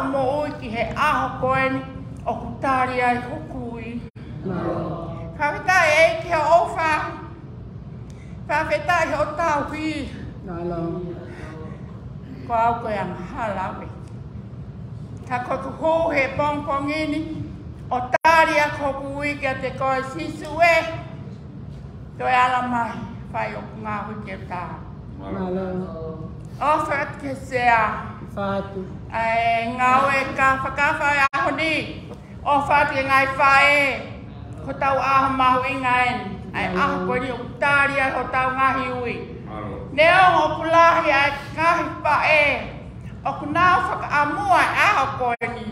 o mo ui ki he aho koeni o kutari ai hukui. Whawhita e ei ki o owha. Whawhita e o tau hui. Ko au koe ang halawe. Ka koku hou he pongpong ini o tari a koku ui ki te koe sisu e. Toi ala mai whai o ngā hui ki o Malo. O oh, fat ke sea. Fatu. Ai ngau e ka fa ka fa a honi. O oh, fat ke ngai fa e. Ko tau a ma hu inga Ai a ko ri u a ko tau nga hi ui. Malo. Ne o pula hi a ka fa e. O ku na fa ka mu a a ko ni.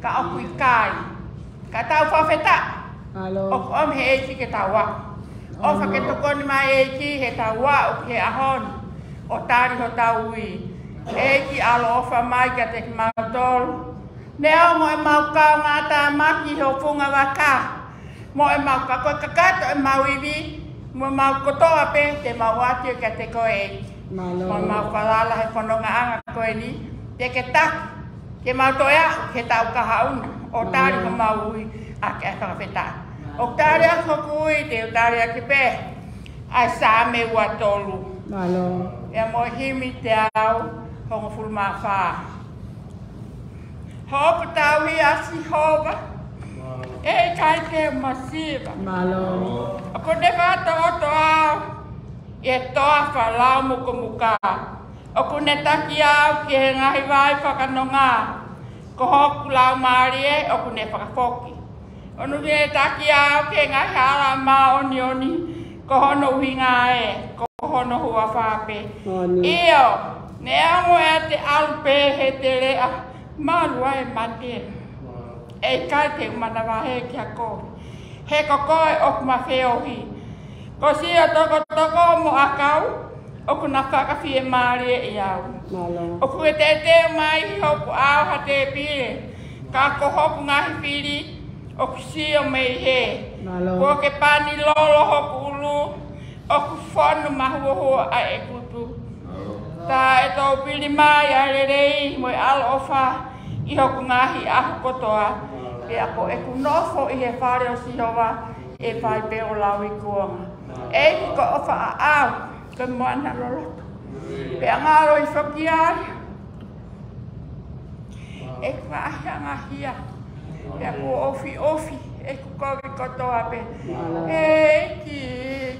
Ka o ku kai. Ka tau fa feta. Malo. O ko am he ki ke tau wa. O fa ke to ko ni ma e ki he tau wa o ke a honi o tāri ho tau ui. E ki alo ofa mai ka te kumatol. Ne au mo e mau kau ngā tā maki ho funga waka. Mo e mau kako kakato e mau iwi. Mo e mau kotoa pe te mau atio ka te koe. Mo e mau kalala he kono ngā anga koe ni. Te ke tak, ke mau toea, ke tau ka una. O tāri ho mau ui, a ke aka whetā. O tāri aku ui, te o tāri aki pē. Ai sā me ua tōlu. Malo e mohimi te au hongo fulma fa. Hoko tau i asi hova, e kai te masiva. Malo. Ako ne vata oto au, e toa fa laumu kumuka. Ako ne taki au ki he ngahi vai whakanonga, ko hoku lau maari e, ako ne whakafoki. O vi e taki au ki he ngahi ala maa oni oni, ko hono uhinga e, Ohono hua whape. Eo, ne amo e te au pē he te rea, marua e mate. E kai te umana wahe ki a kō. He koko e oku ma whēohi. Ko si o toko toko mo akau, oku na whakawhi e maare e au. Oku e te te mai hoku au ha te pire. Ka ko hoku ngahi whiri, oku si o mei he. Ko ke pani lolo hoku ulu, o ku whanu mahu o hoa a e kutu. Tā e tau pili mai a rerei moi al ofa i hoku ngahi ahu kotoa. E ako e ku nofo i he whare o si hoa e fai pe o lau i kuonga. E ko ofa a au ke moana lorotu. Pe a ngaro i whoki ari. E ku ahi a ngahi a. E ako ofi ofi. Ofi. e kukorikoto ape. E que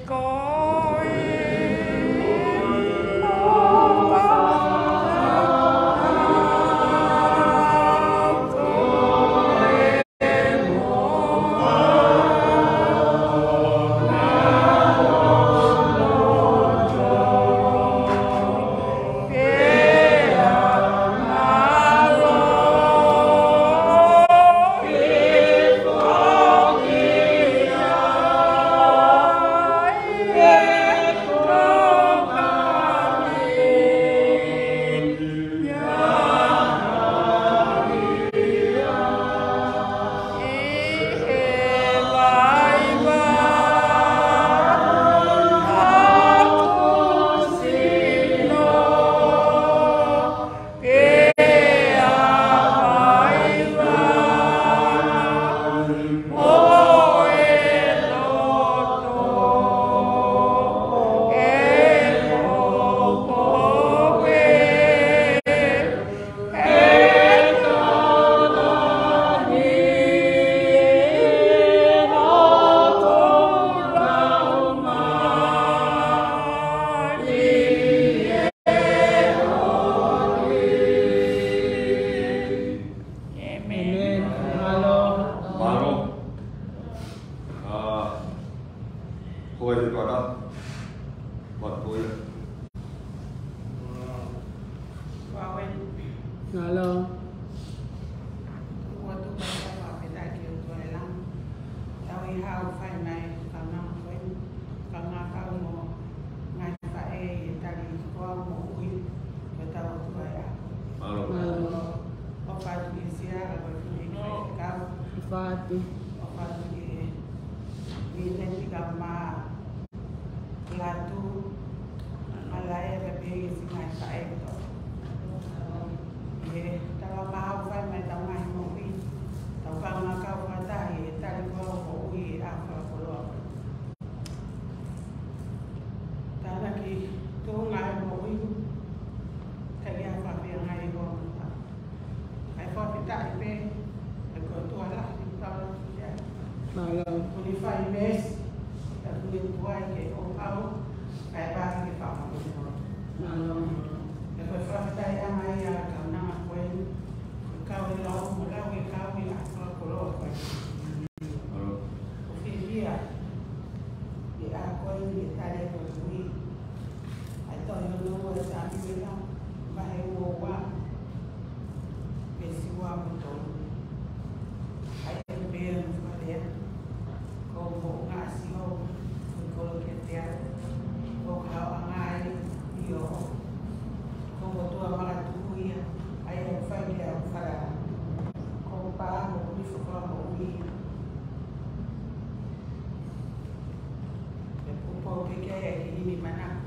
Oke kayak gini gimana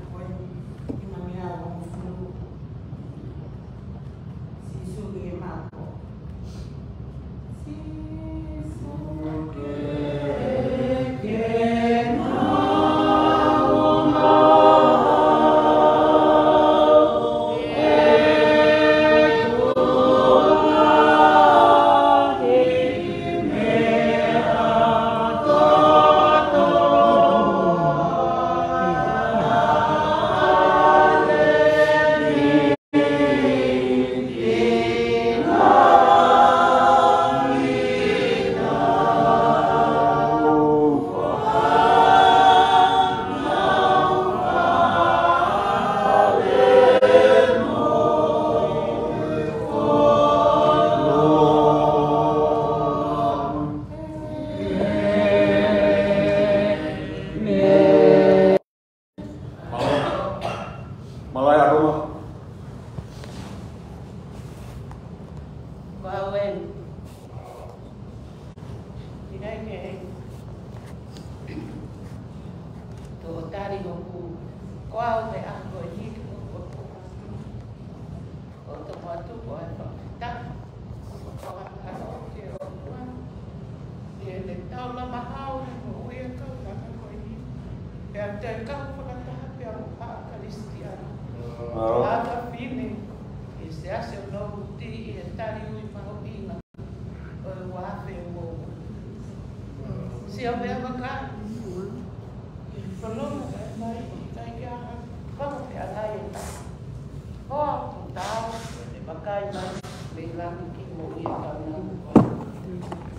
mình tainan bilang ki mo đó nữa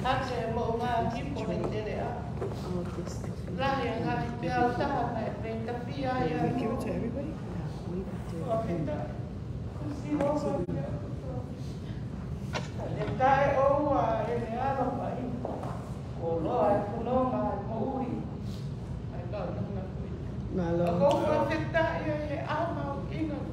akse mo nga ki mo ni tere a la ya nga ki au ta na pe ta pi ya ya ki mo tere bai Le tae o a e ne alo pai. O loa e pulo ma e mouri. Ai ka nuna anh Malo. Ako ka te tae e e ama o inga kui.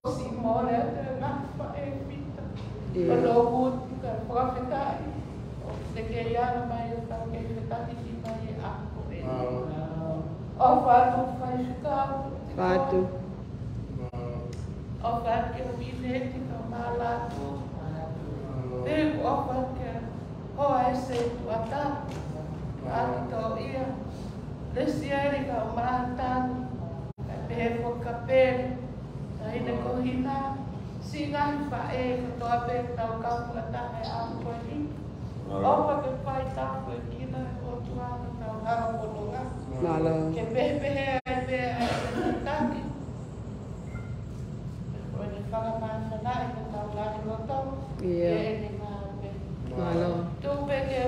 possa ficar secreando, mas eu estava querendo ficar pedindo aí arco com ele. Ah. Ó, fato faz caso. Tipo, fato. Ó, fato que eu vi nele tomar lá tudo. Pego, ó, fato que é, ó, esse ah. é o ataque. Fato, ia. Descia ele com ah. o mar atado. Aí me o pele. Aí decorri nada. singan pa e katoa pe tau kau lata e am poli o pa ke pai ta pe kina o tua tau hara polonga nala ke pe pe e pe e ta ki o ni fala ma na e ke tau la ni loto e ni ma pe nala tu pe ke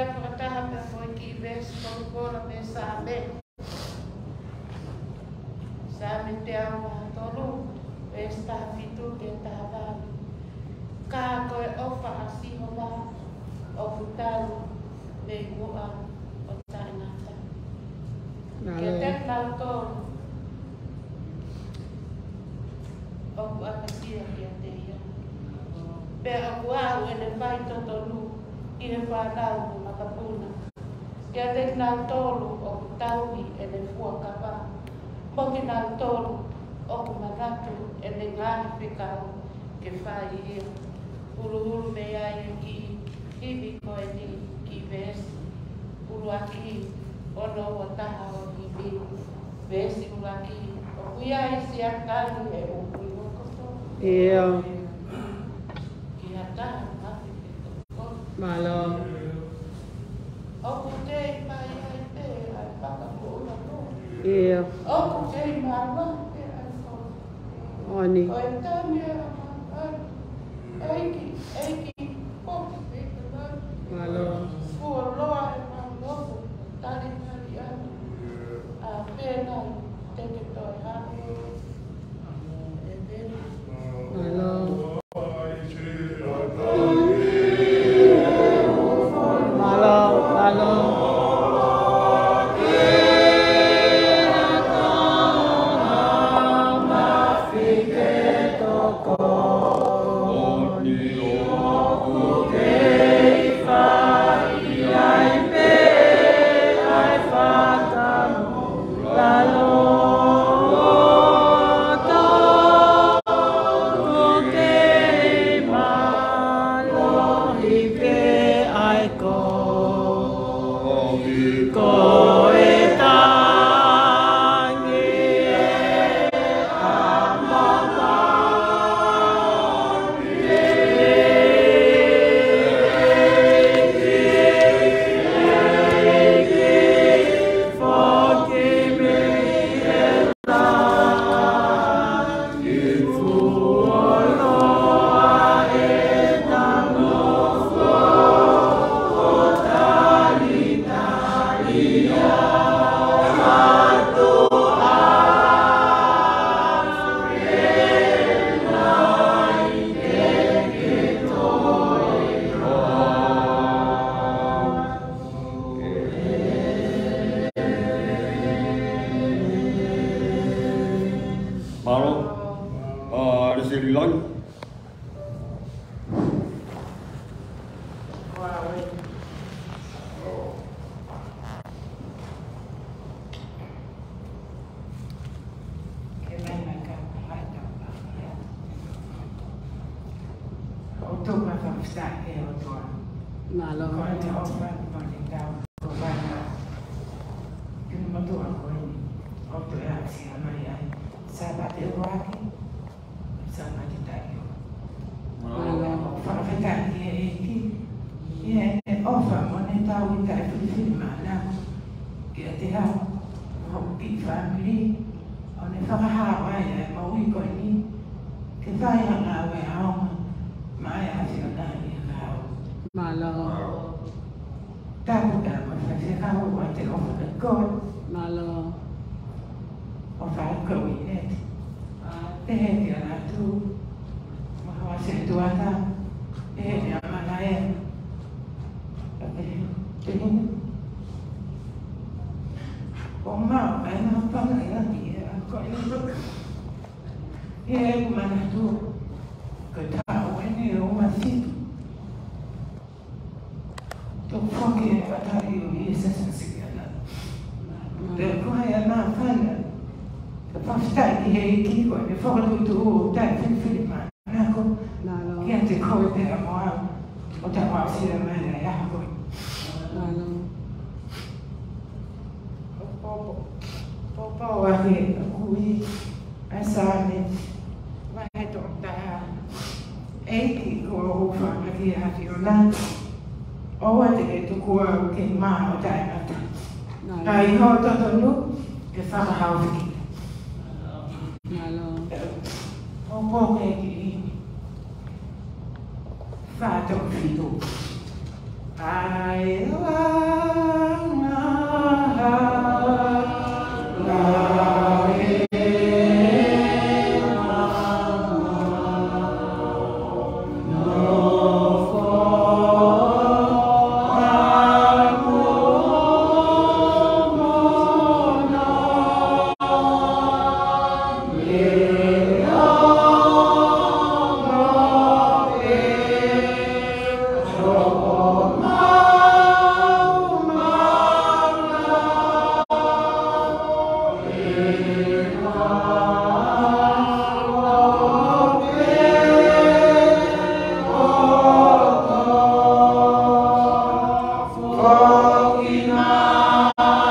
e kata ha pe foi ki bes kol kol pe sa be sa me te amo tolu e sta fitu ke ta va ka ko e o fa asi ho va o futalu me ho a o ta na ta ke te tanto o ku asi e ke te ia pe a ku e a u ne pai to to nu i ne pa ta u ma ka puna ke te tanto o ku ta u i ne fu a ka pa Pokinan tolu okumavatu é e le ngāri whikau ke whai ia. Uruhuru me ai i hiwi koe ni ki vesi. Uruaki ono o taha o hiwi. Vesi uruaki o kuia e si akari e o kui o koto. Ia. Ki hataha mahi te toko. Malo. Oku te i pai ai te ai paka ko ula ko. Ia. Oku te i Oni. God. tu mahawasia tuata eh ya mana eh ini Oma, ayah apa ayah dia? Kau ini, eh iya, mana tu? ko e fa ko tu o ta fi fi pa na ko na lo ya te ko te a mo a o ta pa si na na ya ko na lo o pa o pa pa o a ke ku i a sa ne ma he to ta a e ki ko o ho fa a ki a ti o na o wa te e tu ko a ke ma o ta e na ta na i ho ta to nu ke sa ha o ki alone. Ọmọ ẹ̀dìrí fàájọ fìdó. I love my heart. Senhor.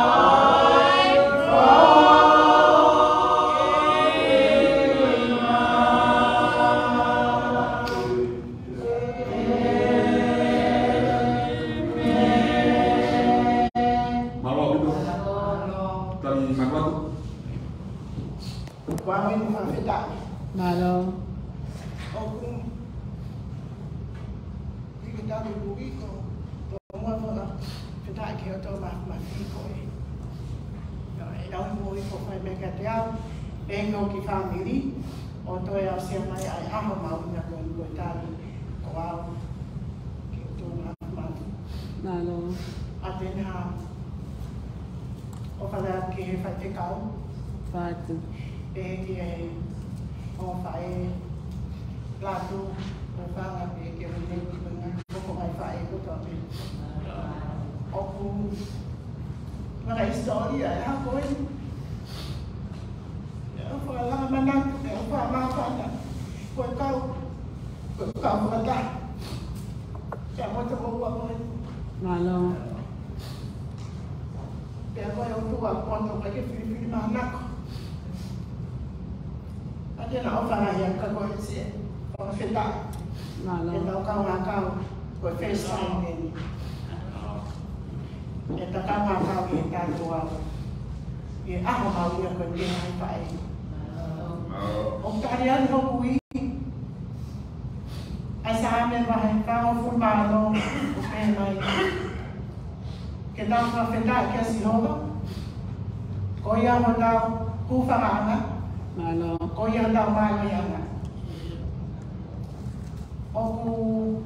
manako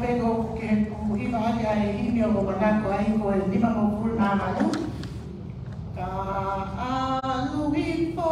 pego ke ko ima ai himio ko manako ai ko e lima mo pul na malu ka alu hipo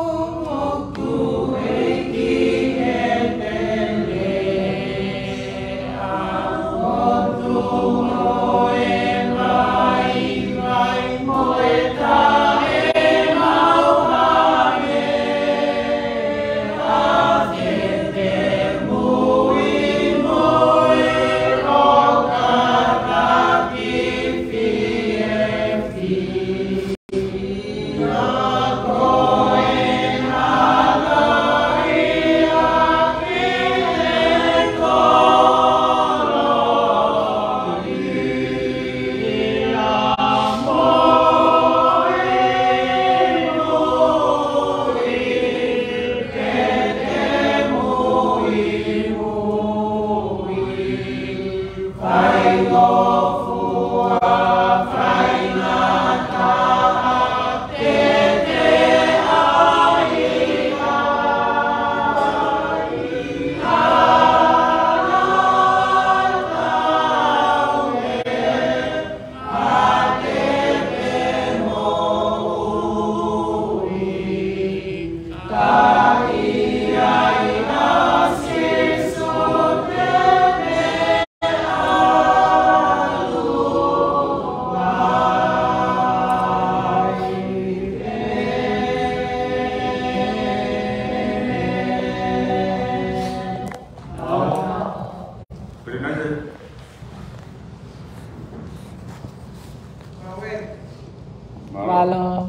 哈喽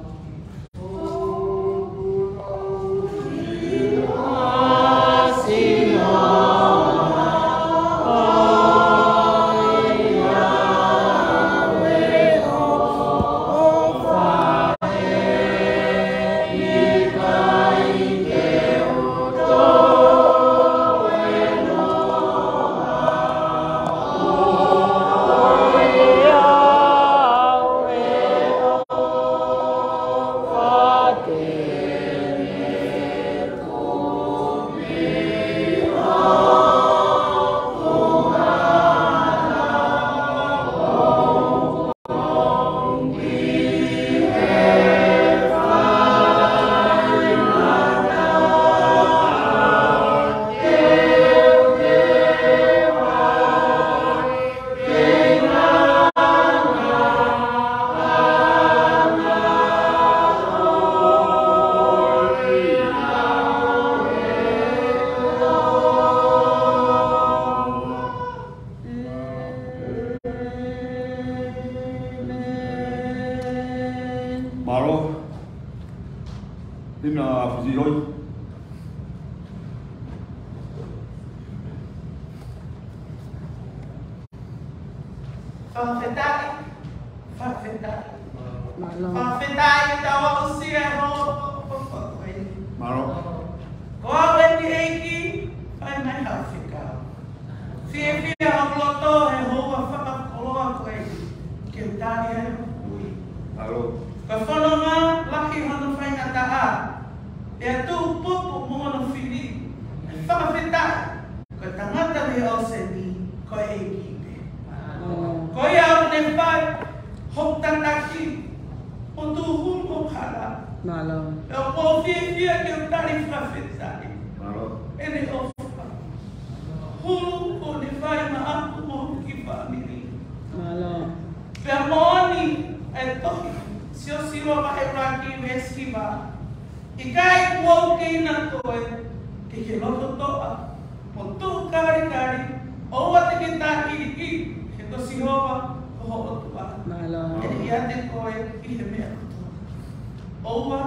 siwa siyosiwa mahirangi meskima ikai woke na koe ke ke loto toa montu kari kari owa te ke taki riki ke to sihoba oho otua nalo e iate koe ki he mea kotoa owa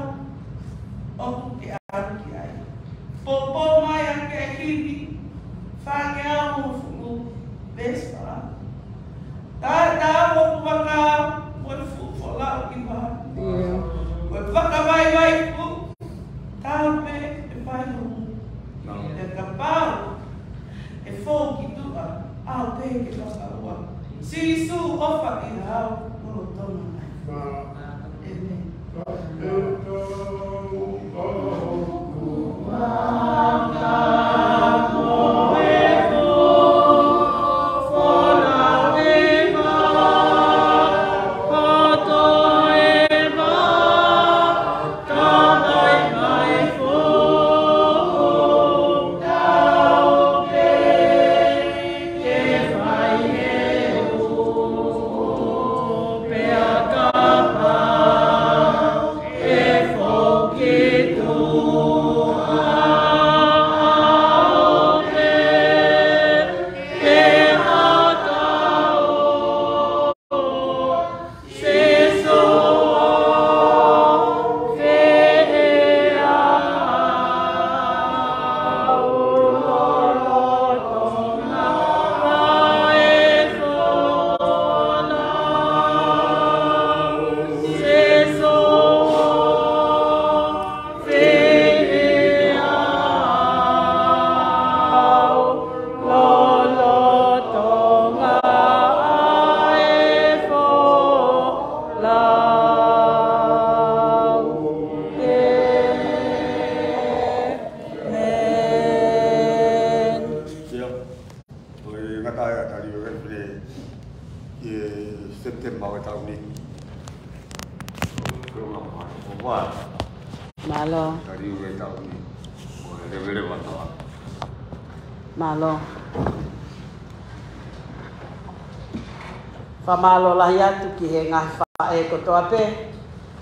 malo lahi atu ki he ngahi whae e kotoa pe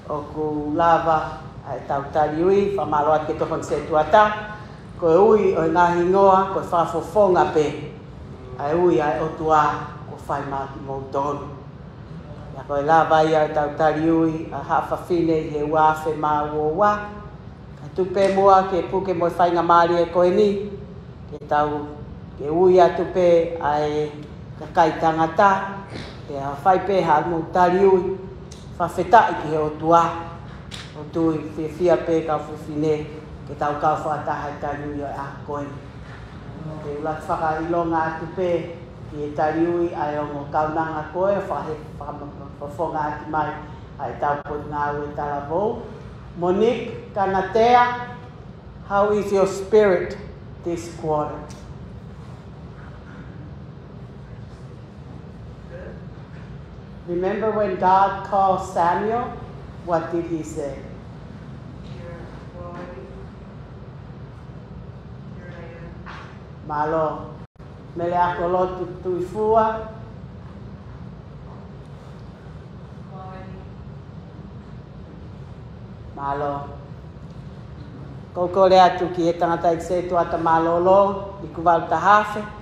o ku lava ai tau tari ui, wha malo atu ki tohon se tuata ko e ui o ngahi ngoa ko e whafofonga pe ai ui ai o tua ko whai maki mou tonu ia ko e lava ia e tau tari ui a hafa fine he wafe ma uo wa ka tupe mua ke puke mo whainga maari e koe ni ke tau ke ui atu pe ai ka kai tangata e a fai pe ha mo tari u fa feta i ki o tua o tu i fi fia pe ka fu fine ke tau ka fa ta ha tari u a koi Ke la fa ka i longa tu pe ki e tari u i a o mo ka na a koi fa he fa mo ki mai a e tau po nga u e tala vo Monique Kanatea, how is your spirit this quarter? Remember when God called Samuel? What did he say? Malo. Mele akolo tuifua. Malo. Kau kau lea tuki e tangata i se tuata malolo i tahafe. Malo.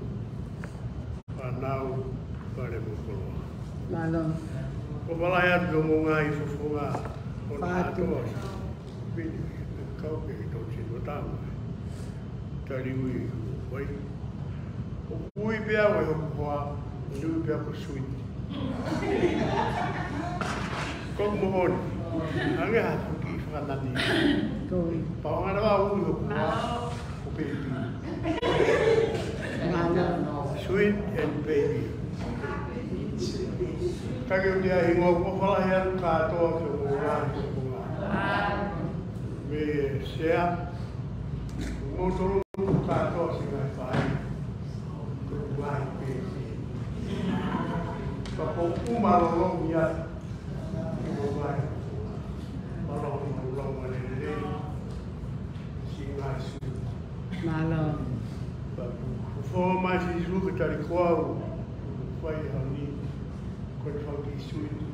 whanau pada mokoroa. Malam. Ko malai itu mo ngā i kau ke i tō tino tāma. Tari ui, wai. O kui pia wai hoku hoa, nui mohon, ange hatu ki whanani. Toi. Paongarawa ui hoku hoa, o pēpi. Nalo. sweet and baby. Kaya dia hingo ko pala yan ka to ko bunga ko bunga. Me share motor ka to singa pai. Wai baby. Kapo umaro long ya. Wai. Malo long mane ni. Singa su. Malo. Babu. o mai si si luka tari koa o whai e hau ni koe kau ki sui tu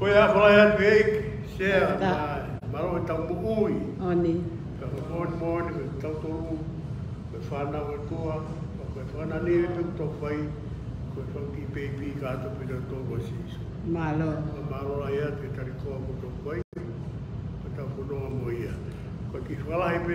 koe a whalai atu e sea ma maro e tau mukui o ni ka ka mōn mōn e, e tau tolu me whana o e koa ma koe whana ni e tuk tau whai koe kau ki pepi ka atu pina tō e koe si isu Malo. Malo la ia te tari koa mo tō koe. Ko tau kono a mo ia. Ko ki whalai pe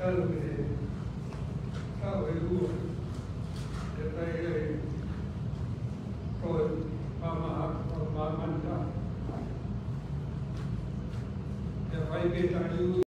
If I get you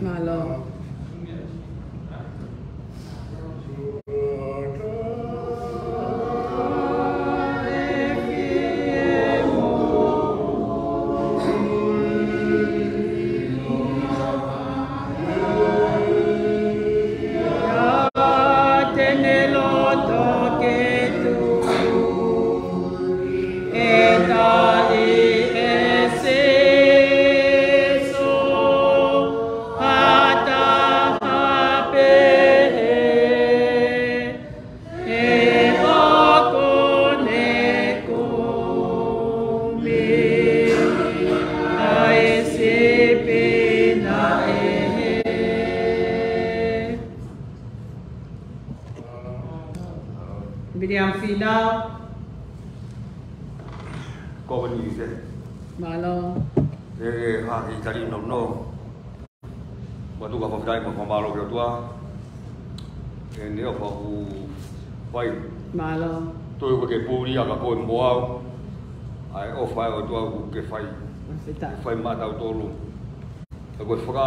my Lord.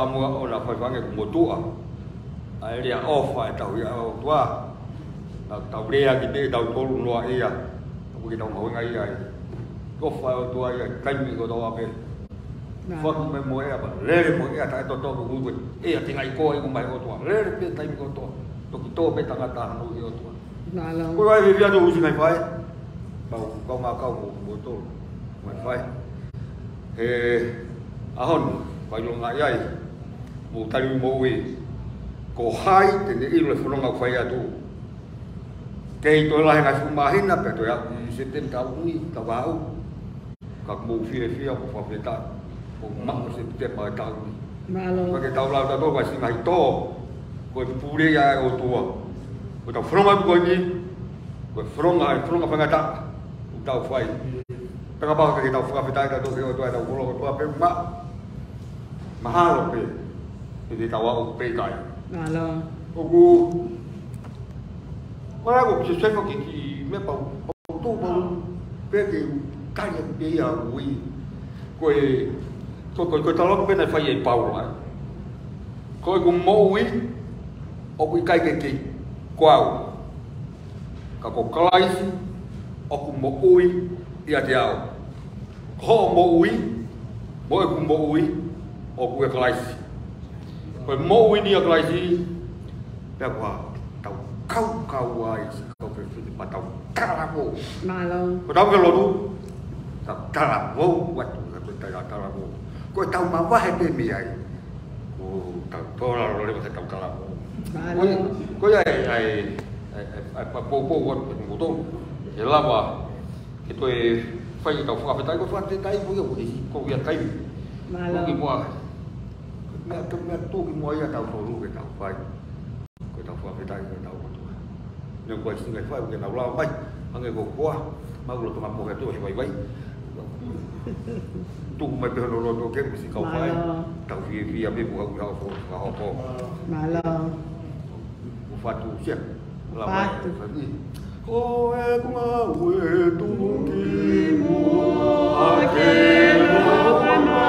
ta mua là phải có ngày một tua à? ấy đi ô phải tàu ya ô tua tàu đe thì đi tàu cô lùng loại ya cái đồng à? hồ ngay rồi à? có phải ô tua ya canh của tàu bên phong vâng. mới mua à, bận lê mua ya tại tôi tôi cũng quên ấy thì ngày coi cũng mày ô tua lê bên tay cô tua tôi tôi bên tầng ta nó ô tua dạ cô ấy vì việc gì cũng phải phải bảo công mà công một tôi mày phải thì à hồn phải dùng lại vậy o tari mo we ko hai te ne iru le fononga whai atu te i tōla he ngai fumahina pe toi aku i se tēm tau ni ta wāu ka mō fie fie o whawhetā o mako se te tēm mai tau ni Mālo Ka ke tau lau tato kai si ngai tō ko e pūre ia e o tua ko tau fronga kua ni ko e fronga e fronga whangata u tau whai Pekapaka ke tau whawhetā i tato ke o tua e tau kolo o tua pe mā Mahalo pe Mahalo pe nilikawa upeka ya alo ogu wala ko kiswengo kiki mepa to bo peke kanya peya wi ko e ko ko ko talo pena fa ye paula ko ko mo wi o ku kai ke ke kwao ka ko klaisi o ku mo wi ya diao ko mo wi mo ku mo wi o ku klaisi bởi mô uy niêng là gì bé quả Tao khâu khâu ai khâu phải phi mà tàu cả là vô mà lâu có đóng cái lô đu tàu cả là vô quạt là bên tay là cả là vô có tàu mà vá hai bên mì ấy ô tàu to là lô đi mà tàu cả là vô có có cái này bố bố quạt mình ngủ tôm thế là mà cái tôi phải tàu phù hợp với tay có phát cái tay với cái công việc tay mà lâu cái mùa me tu me tu ki mo ia tàu toru ke tau fai ko tau fai pe tai ko tau ko tu ne ko si ngai fai ke người lao mai ang ko ko ma ko tu ma po ke tu vai vai tu mai pe no lo ke si kau fai tau fi fi abi bu ko tau ko ka ho ko ma lo ku fa tu sia la phải, ko e ku ma we tu ki mo kia mo ma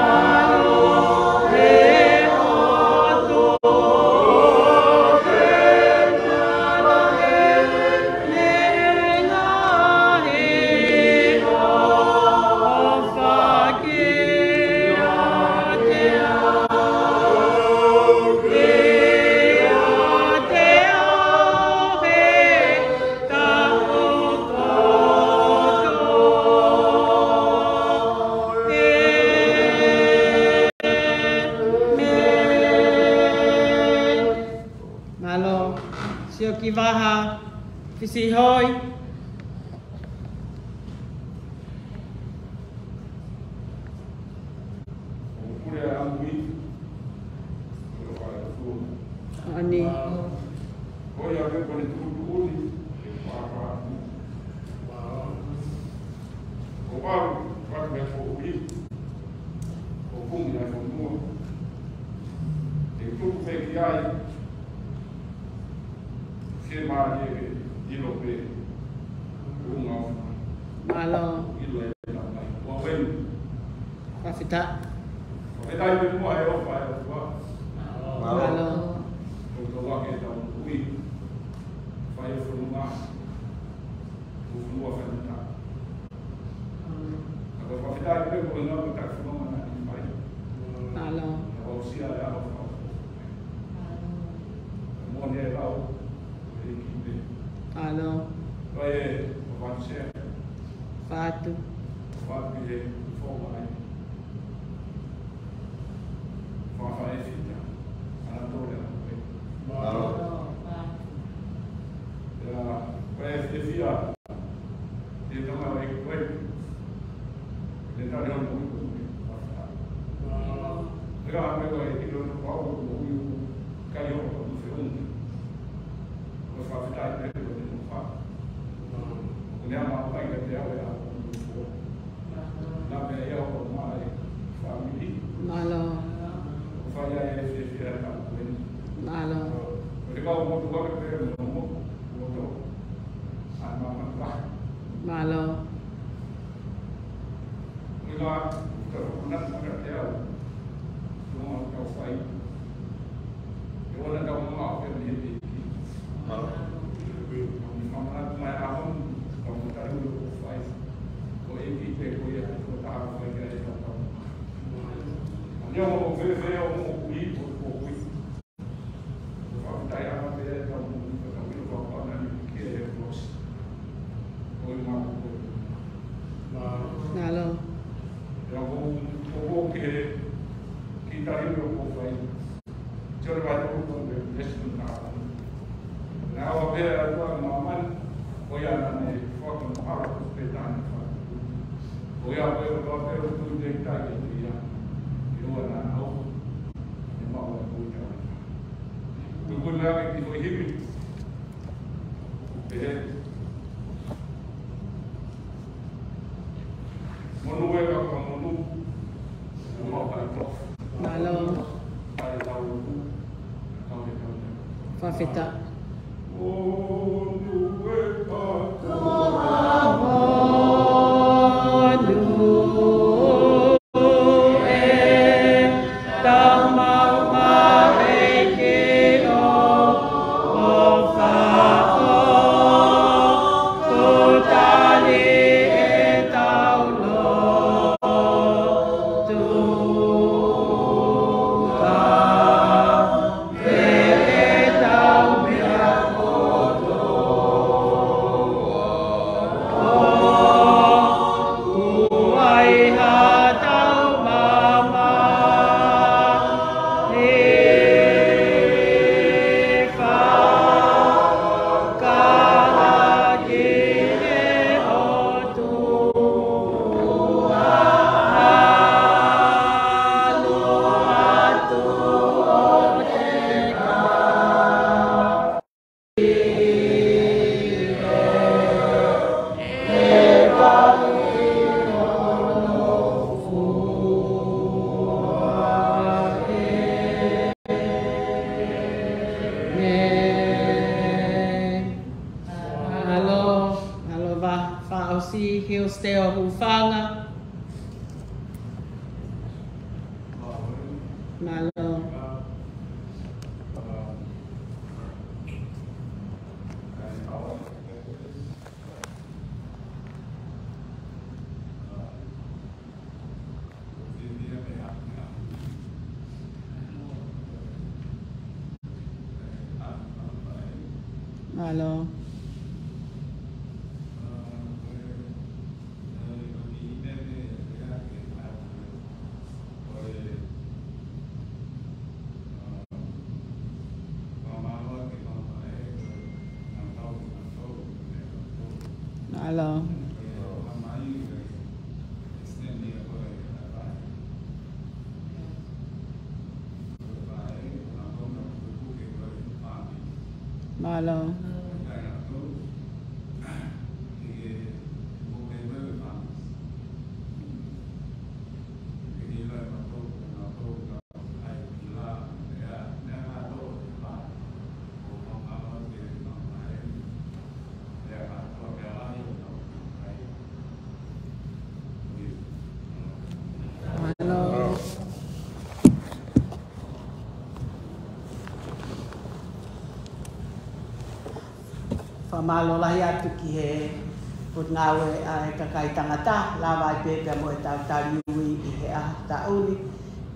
fato, fabie, formare, fafare fita, anatolia, maro, la prestesia, de nama de cuerpo, de tal de un poco de Agora, agora, eu não tá né? tá. vou com o caiu do segundo. Vou vai a ideia do que eu não faço. 不要吗？换一个，不要了。买了。malo lahi atu ki he put ngawe a e kakai tangata la vai pe pe mo ta ta i he a ta uni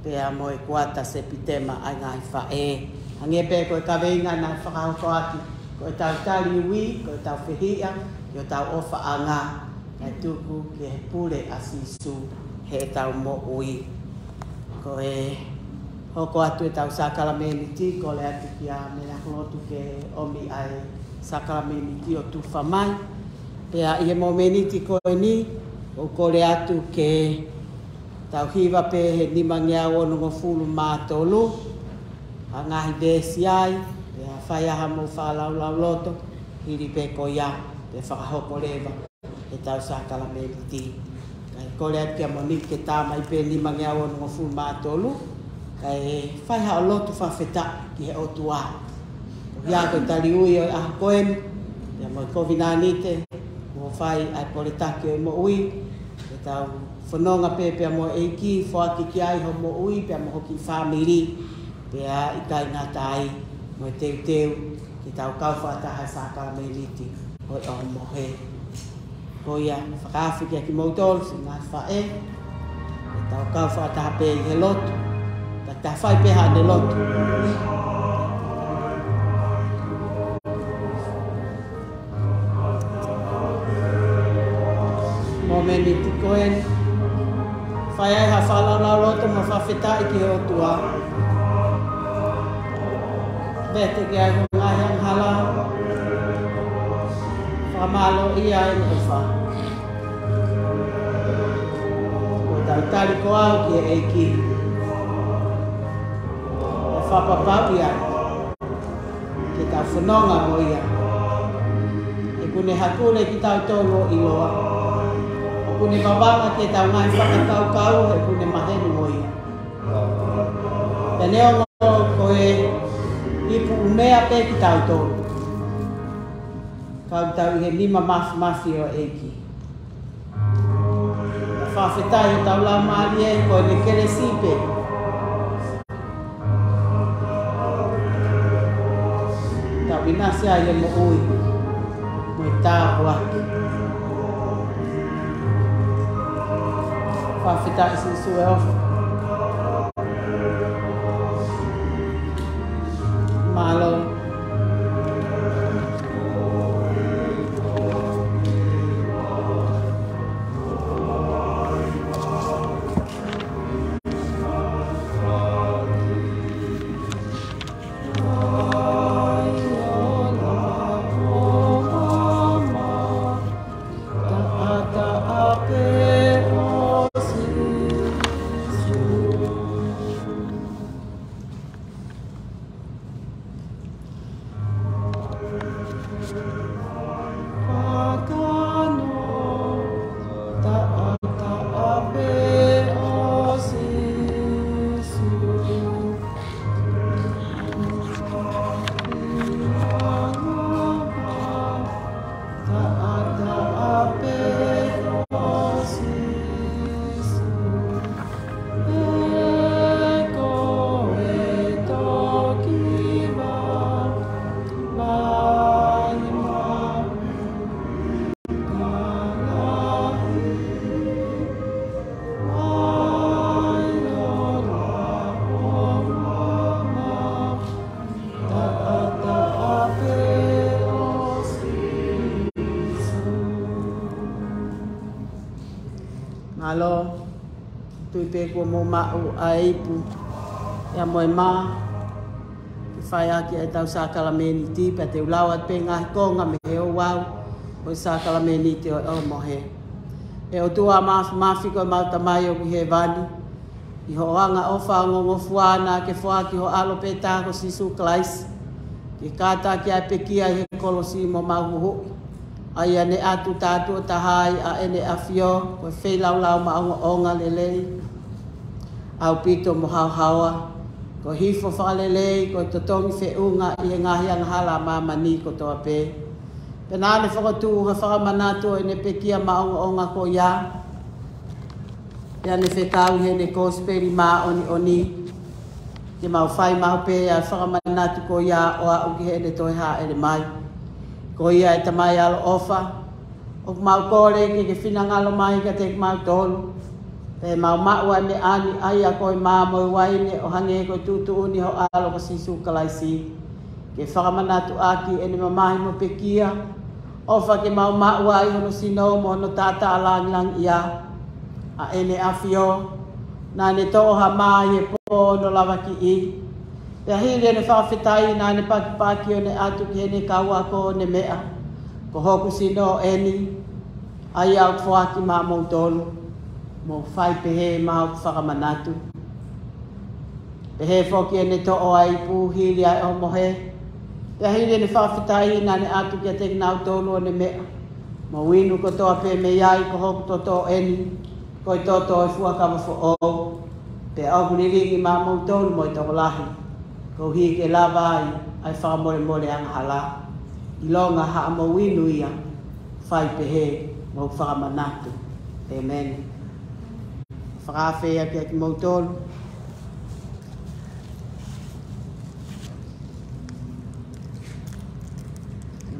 pe a mo e kuata se pitema a ngai fa e ange pe ko ta venga na fa ka ko atu ko ta ta ui ko ta yo tau ofa anga e tuku ki he pule a sisu he tau mo ui ko e hoko atu e tau sakala meni ti ko le atu ki a mena klotu ke omi ai sakramenti o tu famai. pe i e momeniti koe ni, o kore atu ke tau va pe he ni ngea o nungo fulu mā tolu, a ngahi desi ai, e a whai aha mō whālau lau loto, hiri pe ko ia, te whakahoko lewa, e tau sākala me miti. Kai kore atu kia moni ke tā mai pe ni ngea o nungo fulu mā tolu, kai whai aha loto whawhetak ki he otu ahu. Ia ko tari ui o aha koen, ya mo kovi nā nite, mo whai ai pole takio i mo ui, e tau whanonga pe pia mo eiki, whaki ki ai ho mo ui, pia mo hoki whamiri, pia i tai ngā tai, mo e teu teu, ki tau kau whata hai whakara me liti, hoi o mo he. Ko ia, whakaafi ki aki moutol, si ngā whae, e tau kau whata hape i he lotu, ta whai pe ha de lotu. Thank Amen. Fai ai ha fala roto ma fa feta e ki ho tua. Bete ki ai hunga e an hala. Fa malo i ai no fa. O tai tali ko au ki e ki. O fa papa i ai. Ki ta funonga mo i ai. E kune hakune ki tau tolo i loa. Amen kune mawanga ke tau ngai paka tau kau he kune mahenu oi. Te neo mo koe ipu umea pe ki tau tolu. Kau tau ihe lima mafi mafi o eki. Whawhetai o tau lau maari e koe ne kere sipe. Tau inasi ai le mo ui. Mo i tā hoa ki. Africa is also well. alo tu pe ko mo ma o ai pu ya mo ma ki fa ya ki ta sa kala meni ti pe te la wa pe nga ko nga me o wa o sa kala meni ti o mo he e o tu a ma ma fi ko ma ta mai o ki he vani i ho anga o fa ngo ngo fu ana ke fo ki ho alo pe ta ko si su klais ki kata ki a pe ki a he kolosi mo ma ho ai ane atu tatu ta tahai a ene afio ko fe lau lau ma onga onga lele au pito mo hau hawa ko hifo fa lele ko totongi fe unga i nga hi hala ma mani ko to ape pena le fo tu ha fa manatu ene pekia ma onga onga ko ya ya ne fetau he ne ko speri ma oni oni ke mau fai mau pe a fa manatu ko ya o a uge ne toi ha ele mai ko ia e tamai alo ofa, o ku mau kore ki ke fina ngalo mai ka te ku mau tolu, pe mau maua me ani ai a koi mamo i waine o hange ko tutu uni ho alo ka sisu kalaisi, ke whakamanatu aki e ni mamahi mo pekia, ofa ke mau maua i hono sino mo hono tata alang lang ia, a ene afio, nane toha mai e pono lawa ki i, Te ahi le ne whawhetai nā ne pakipaki o ne atu ki hene kaua ko ne mea. Ko hoku sino o eni, ai au kwaaki mā mō tolu, mō whai pehe mā o whakamanatu. Pehe whoki e ne to'o ai pū hili ai o mohe. Te ahi le ne whawhetai nā ne atu ki a teki nā o o ne mea. Mō winu ko toa pē me iai ko hoku toto o eni, ko i toto e o i fuakama fo'o. Pe au kuniri ki mā mō tolu mō i tokolahi. Pe ko hi e lava ai ai fa mo mo ang hala i lo nga ha mo wi nu ia fai pe he mo fa ma amen fra fe ya ki mo tol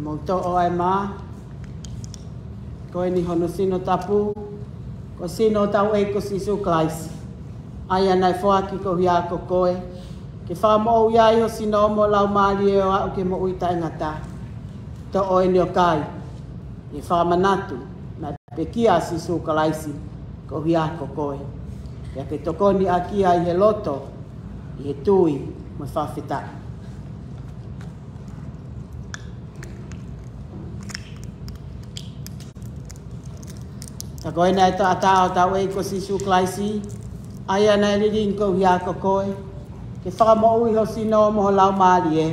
mo to o ai ma ko ni hono sino tapu ko sino tau e ko sisu klais ai ana fo aki ko hi ko koe Ke wha mo ia iho sina o mo lau maali e o au ke mo ui tai ngata. Ta o ene o kai. Ke wha manatu. Na pe kia si su kalaisi. Ko hi a ko koe. Ia ke tokoni a kia i he loto. I he tui. Ma wha fitak. Ta koe nei to ata o ta wei ko si su klaisi. Aia nei li rin ko hi a ko koe. Ia ko koe ke faka mo ui ho sino mo ho lau mali e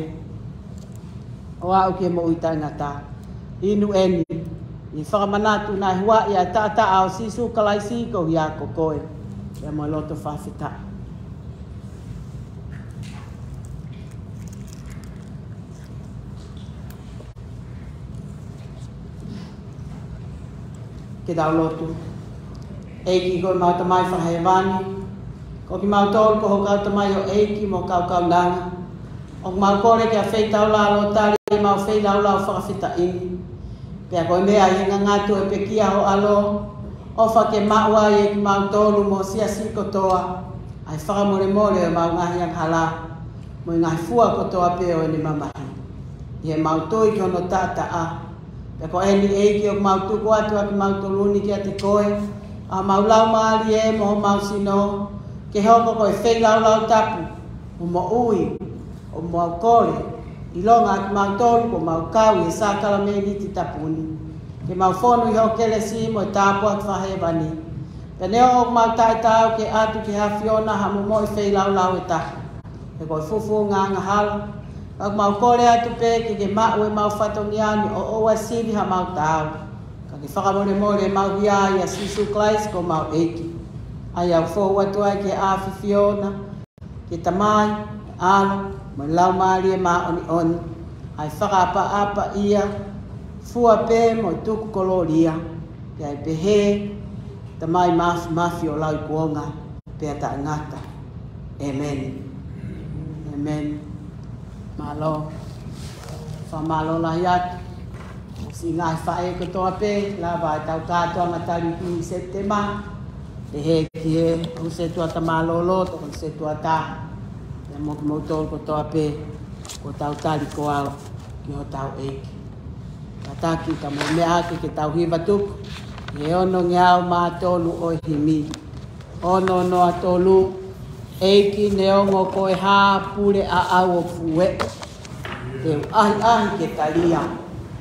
o au ke mo ui tangata inu eni i faka manatu na hua i a tata au sisu kalai ko hi a kokoe e mo loto fafita ke dau lotu Eki ki go mai fa hevani Ko ki mau tōn ko hokau ta o eiki mo kau kau nanga. O ki mau kore ki a fei tau la alo tari e mau fei lau lau whakawhita i. Pea koi mea i nga ngātu e pe ki aho alo. O wha ke maua i e ki mau tōnu mo sia si kotoa. Ai whakamore more o mau ngahi ang hala. Mo i ngai fua kotoa pe o e ni mamahi. I e mau tōi ki ono tata a. Pea koi eni eiki o ki mau tuku atu ki mau tōluni ki a te koe. A mau lau maali e mo mau sinoa ke hoko koe whei lau lau tapu, o ma ui, o ma kore, i longa ki mau tolu ko mau kau e sākala me ni te tapuni. Ke mau whonu i hokele si mo i tāpua ki whaheba ni. Ke neo o mau tai tāu ke atu ki hawhiona ha mo mo i whei lau lau e tahi. Ke koi fufu ngā ngā hala. Ka mau kore atu pe ke ke mau e mau whatongi ani o oa sini ha mau tāu. Ka ke whakamore mōre mau hiā i a Sisu Klais ko mau eki ai au fou atu ai ke afifiona ke tamai alo mai lau maali e maoni oni ai whakaapaapa ia fua pē mo i tuku kololia pe ai pehe tamai mafi mafi o lau i kuonga pe ata ngata Amen Amen Malo Fa malo lahi atu Si ngai whae katoa pē la vai tau katoa matari kini septemba te he ki he, o se tua ta malolo, to kon se tua ta, mo mok mautol ko to pe, ko tau tali ko au, ki ho tau eiki. Ka ki ka mo mea ake ke tau hiva tuk, ki he ono nge au ma tolu o himi. Ono no a tolu, eiki ne ongo ko e ha pure a au o fue, te ahi ahi ke talia,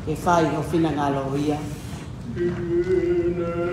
ke fai ho fina ngalo ia. Amen.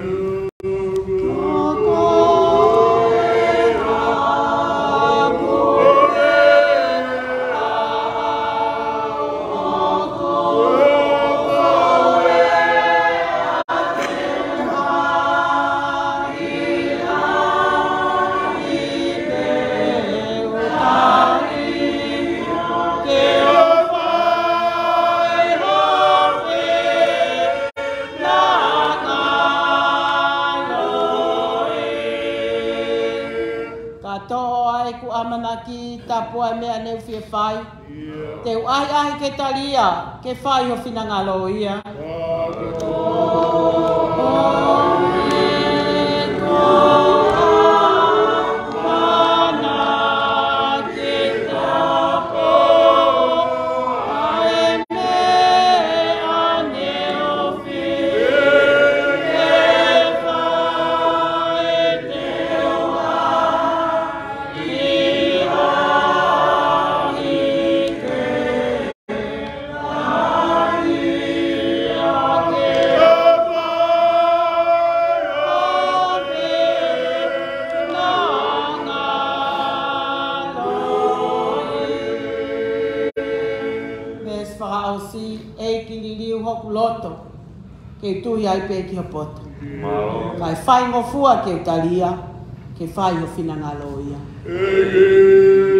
ke whai o whina ngā ia, whakaosi e ki ni liu hoku loto ke tui ai pē ki hapoto. Kai whai ngofua ke utalia ke whai ho fina ngalo ia. Amen.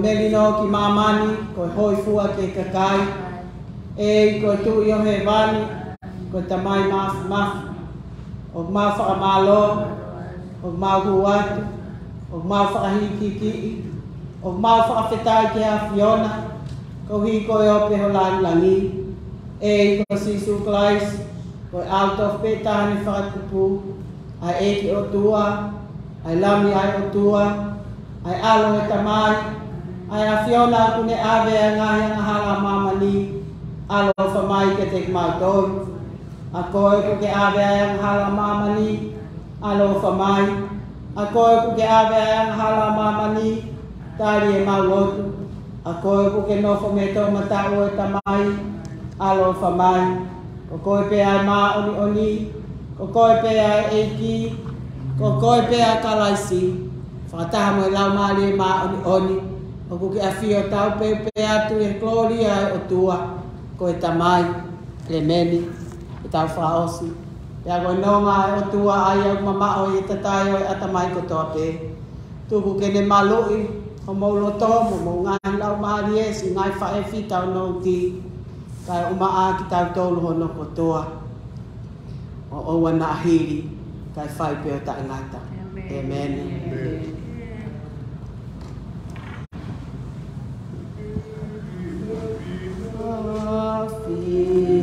melino ki mamani, ko hoi fua ke kakai, e ko tu i he vani, ko ta mai maf maf, o maf a malo, o mau huatu, o mau whakahi ki ki i, o mau whakawhetai ki a Fiona, ko hi ko e ope ho lai langi, e ko sisu klais, ko out of petani whakakupu, a e ki o tua, a lami ai o tua, a alo e tamai, ai a la ku ne ave a ngā hea ngā hara ni alo wha mai ke tek kumau tōi a koe ku ke ave a ngā hara ni alo wha mai a koe ku ke ave a ngā hara a māma ni tāri e mau otu a koe ku ke nofo me tō matau e ta mai alo wha mai ko koe pe ai e mā oni oni ko koe pe ai e eiki ko koe pe ai e kalaisi whakataha mo e lau māli e mā oni oni o ku ke afi o tau pe pe atu e gloria o tua ko e tamai le meni e tau wha osi e a koe nonga e o tua ai au mama o e tatai o e atamai ko toa pe tu ko ke ne malui o lo tomo mo ngai lau maari e si ngai wha e fi tau nou ti kai o maa ki tau tolu hono ko toa o owa na ahiri kai whai peo ta ngata Amen. Amen. Amen. Amen. Ooh.